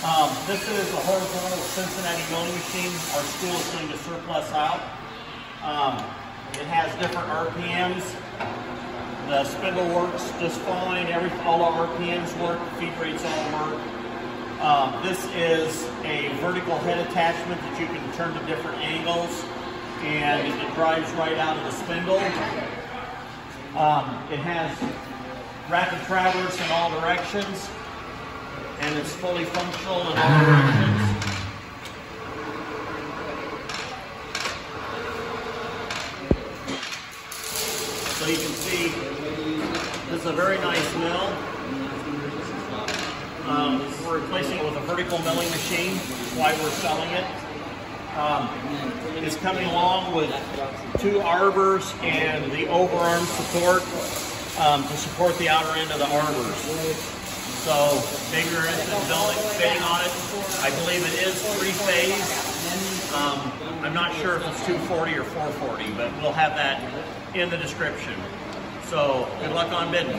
Um, this is a horizontal Cincinnati milling machine. Our school is doing to surplus out. Um, it has different RPMs. The spindle works just fine. Every all our RPMs work. The feed rates all work. Um, this is a vertical head attachment that you can turn to different angles, and it drives right out of the spindle. Um, it has rapid traverse in all directions, fully functional in all directions. So you can see, this is a very nice mill. Um, we're replacing it with a vertical milling machine. Why we're selling it. Um, it's coming along with two arbors and the overarm support um, to support the outer end of the arbors. So bigger you're interested building, bidding on it. I believe it is three-phase. Um, I'm not sure if it's 240 or 440, but we'll have that in the description. So good luck on bidding.